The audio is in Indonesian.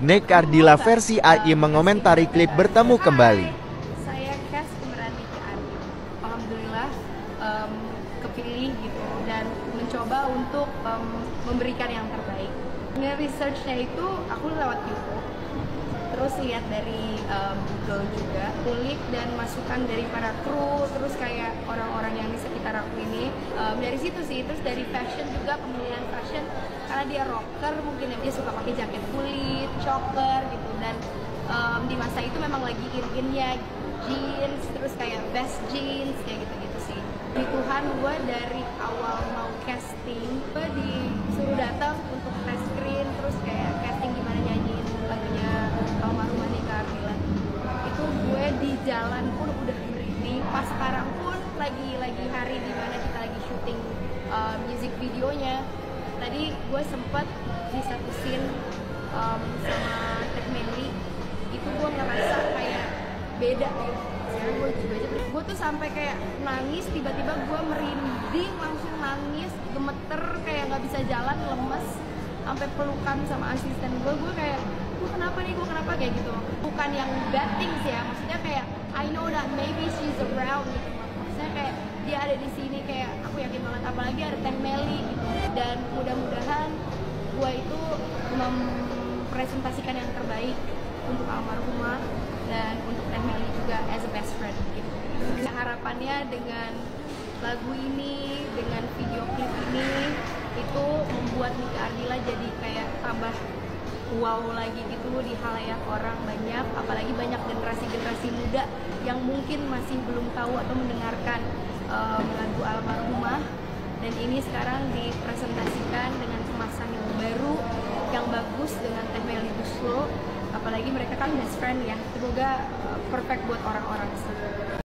Nek Ardila versi AI mengomentari klip bertemu kembali. Saya cast pemeran Niki Ardi. Alhamdulillah em, kepilih gitu dan mencoba untuk em, memberikan yang terbaik. Nge-researchnya itu aku lewat YouTube, terus lihat dari em, Google juga, kulik dan masukan dari para kru, terus kayak orang-orang sekitar aku ini. Em, dari situ sih, terus dari fashion juga pemilihan fashion karena dia rocker mungkin ya dia suka pakai jaket kulit, choker gitu dan em, di masa itu memang lagi in-innya jeans, terus kayak vest jeans kayak gitu-gitu sih. Di Tuhan gue dari awal mau casting, gue disuruh datang untuk test screen, terus kayak casting gimana nyanyiin lagunya almarhumah Nika Ardila. Itu gue di jalan pun udah merinding, pas sekarang lagi lagi hari di mana kita lagi syuting uh, music videonya. Tadi gue sempet di satu scene um, sama Tech Melly, itu gue ngerasa kayak beda gitu sekarang gue juga aja. Gue tuh sampai kayak nangis tiba-tiba gue merinding langsung nangis gemeter kayak nggak bisa jalan lemes sampai pelukan sama asisten gue gue kayak gue kenapa nih? Gue kenapa? Kayak gitu. Bukan yang bad things ya maksudnya kayak I know that maybe she's around gitu maksudnya kayak dia ada di sini kayak aku yakin banget. Apalagi ada Teh Meli gitu. Dan mudah-mudahan gue itu mempresentasikan yang terbaik untuk almarhumah dan untuk Teh Meli juga as a best friend gitu. Nah, harapannya dengan lagu ini, dengan video klip ini itu membuat Nika Ardila jadi kayak tambah wow lagi gitu di halayak orang generasi-generasi muda yang mungkin masih belum tahu atau mendengarkan um, lagu almarhumah. Dan ini sekarang dipresentasikan dengan kemasan yang baru, yang bagus dengan Teh Meli Guslo. Apalagi mereka kan best friend ya. Semoga uh, perfect buat orang-orang